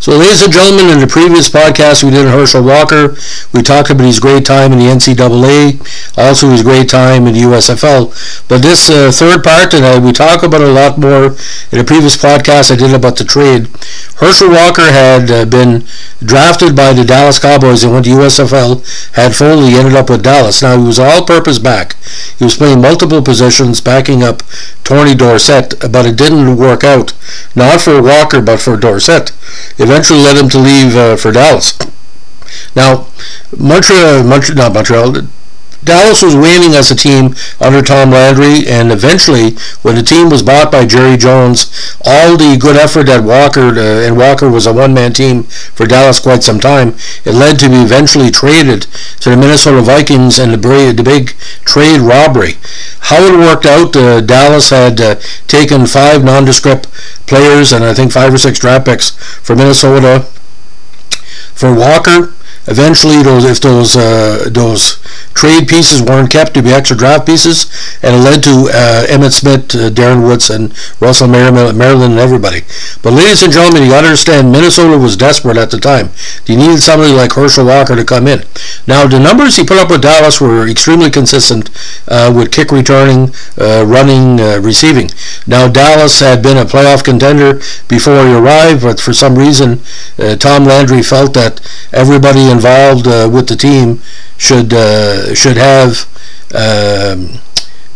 So, ladies and gentlemen, in the previous podcast we did Herschel Walker, we talked about his great time in the NCAA, also his great time in the USFL. But this uh, third part, uh, we talk about a lot more in the previous podcast I did about the trade. Herschel Walker had uh, been drafted by the Dallas Cowboys and went to USFL, had fully ended up with Dallas. Now, he was all-purpose back. He was playing multiple positions, backing up Tony Dorsett, but it didn't work out. Not for Walker, but for Dorsett. Eventually eventually led him to leave uh, for Dallas. Now, Montreal, Montreal, not Montreal, Dallas was waning as a team under Tom Landry, and eventually, when the team was bought by Jerry Jones, all the good effort that Walker uh, and Walker was a one-man team for Dallas quite some time. It led to be eventually traded to the Minnesota Vikings and the, the big trade robbery. How it worked out, uh, Dallas had uh, taken five nondescript players and I think five or six draft picks for Minnesota. For Walker Eventually, those if those uh, those trade pieces weren't kept to be extra draft pieces, and it led to uh, Emmitt Smith, uh, Darren Woods, and Russell Maryland, and everybody. But ladies and gentlemen, you got to understand, Minnesota was desperate at the time. They needed somebody like Herschel Walker to come in. Now, the numbers he put up with Dallas were extremely consistent uh, with kick returning, uh, running, uh, receiving. Now, Dallas had been a playoff contender before he arrived, but for some reason, Tom Landry felt that everybody involved uh, with the team should uh, should have um,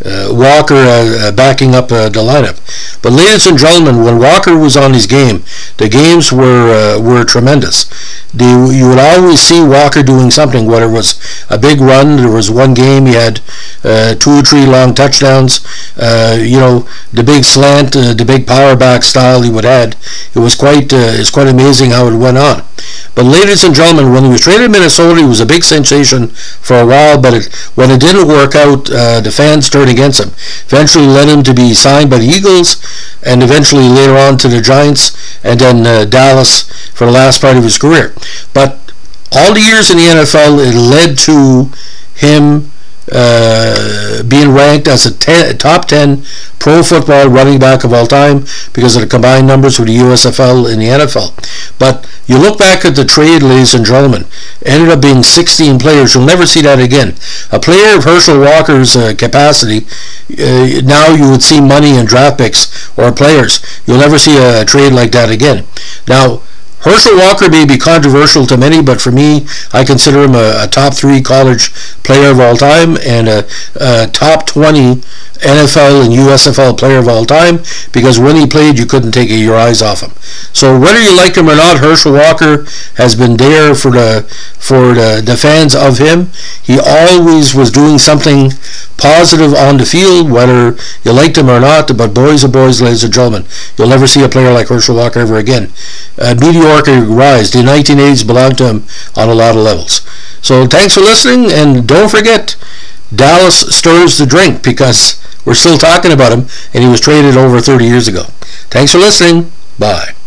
uh, Walker uh, backing up the lineup. But ladies and gentlemen, when Walker was on his game, the games were were tremendous. The, you would always see Walker doing something, whether it was a big run. There was one game he had uh, two or three long touchdowns. Uh, you know, the big slant, uh, the big power back style he would add. It was quite it's quite amazing how it went on. But ladies and gentlemen, when he was traded to Minnesota, he was a big sensation for a while. But it, when it didn't work out, the fans turned against him. Eventually led him to be signed by the Eagles and eventually later on to the Giants and then uh, Dallas for the last part of his career. But all the years in the NFL, it led to him uh, being ranked as a ten, top 10 pro football running back of all time because of the combined numbers with the USFL and the NFL. But you look back at the trade, ladies and gentlemen, ended up being 16 players. You'll never see that again. A player of Herschel Walker's uh, capacity, uh, now you would see money in draft picks or players. You'll never see a, a trade like that again. Now, Herschel Walker may be controversial to many, but for me, I consider him a, a top three college player of all time and a, a, top 20 NFL and USFL player of all time because when he played, you couldn't take your eyes off him. So whether you like him or not, Herschel Walker has been there for the for the, the fans of him. He always was doing something positive on the field, whether you liked him or not. But boys are boys, ladies and gentlemen. You'll never see a player like Herschel Walker ever again. Uh, meteoric rise. The 1980s belonged to him on a lot of levels. So thanks for listening, and don't forget, Dallas stirs the drink because we're still talking about him, and he was traded over 30 years ago. Thanks for listening. Bye.